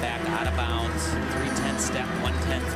back out of bounds. 310 step, 110